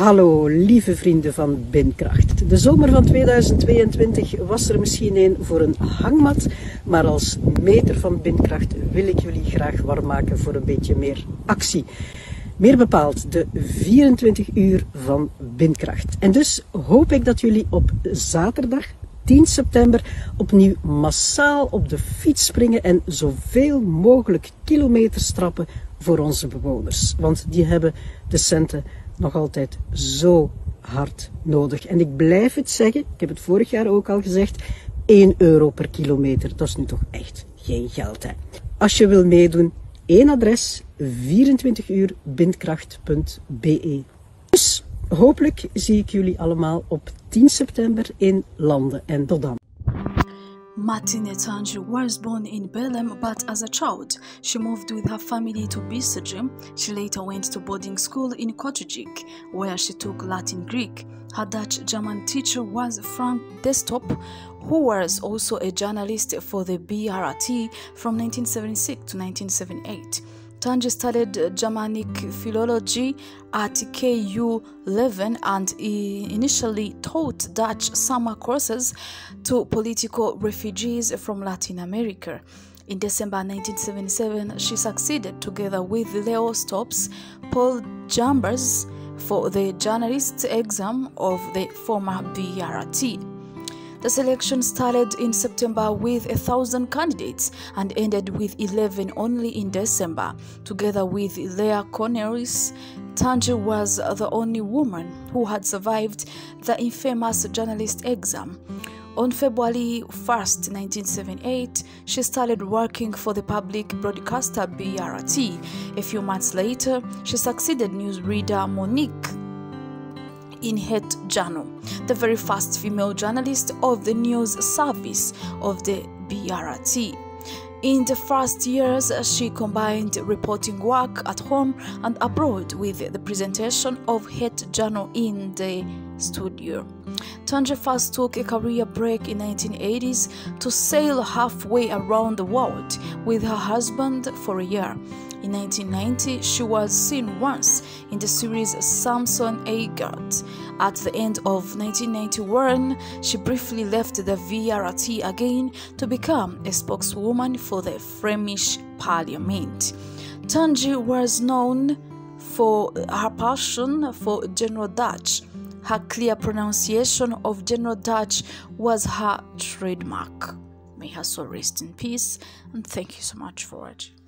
Hallo, lieve vrienden van Binkracht. De zomer van 2022 was er misschien een voor een hangmat, maar als meter van Binkracht wil ik jullie graag warm maken voor een beetje meer actie. Meer bepaald de 24 uur van Binkracht. En dus hoop ik dat jullie op zaterdag 10 september opnieuw massaal op de fiets springen en zoveel mogelijk kilometers trappen voor onze bewoners. Want die hebben de centen nog altijd zo hard nodig. En ik blijf het zeggen, ik heb het vorig jaar ook al gezegd, 1 euro per kilometer, dat is nu toch echt geen geld. Hè? Als je wil meedoen, één adres, 24uurbindkracht.be. Dus hopelijk zie ik jullie allemaal op 10 september in Landen. En tot dan. Martine Tanghe was born in Bellem, but as a child, she moved with her family to Bissegem. She later went to boarding school in Kortrijk, where she took Latin Greek. Her Dutch German teacher was Frank Destop, who was also a journalist for the BRT from 1976 to 1978. Tanghe studied Germanic philology at KU Leuven and initially taught Dutch summer courses to political refugees from Latin America. In December 1977, she succeeded together with Leo Stops, Paul Jambers for the journalist exam of the former BRT. The selection started in September with a thousand candidates and ended with 11 only in December. Together with Leah Cornelis, Tanghe was the only woman who had survived the infamous journalist exam. On February 1st, 1978, she started working for the public broadcaster BRT. A few months later, she succeeded newsreader Monique in Het Journal, the very first female journalist of the news service of the BRT. In the first years, she combined reporting work at home and abroad with the presentation of Het Journal in the studio. Tanghe first took a career break in 1980s to sail halfway around the world with her husband for a year. In 1990, she was seen once in the series Samson en Gert. At the end of 1991, she briefly left the VRT again to become a spokeswoman for the Flemish Parliament. Tanghe was known for her passion for General Dutch. Her clear pronunciation of General Dutch was her trademark. May her soul rest in peace, and thank you so much for watching.